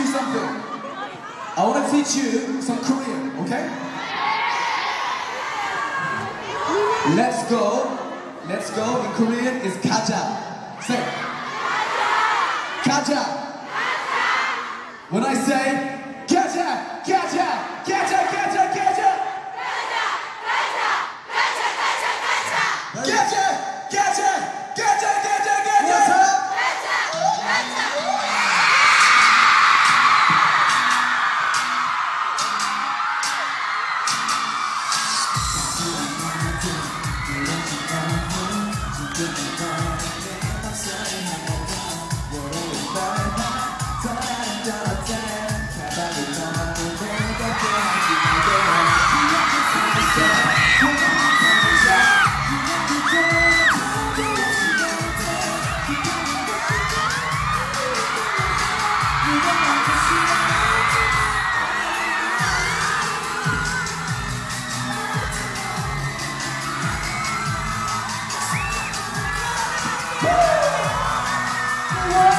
you something. I want to teach you some Korean, okay? Let's go. Let's go in Korean is 가자. Say. 가자. When I say Goodbye. Are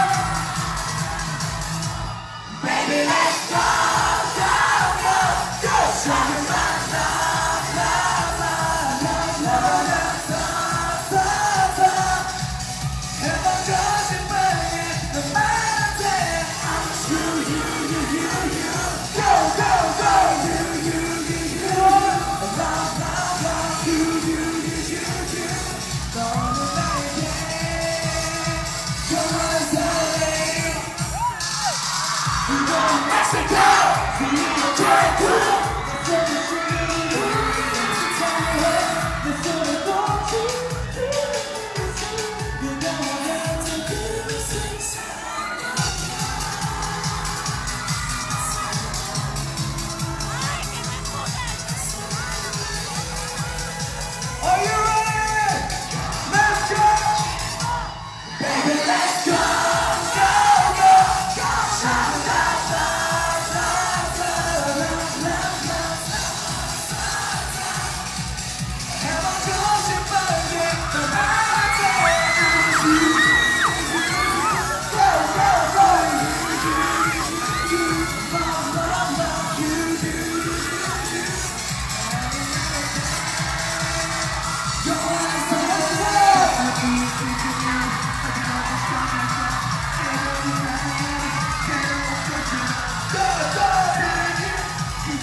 What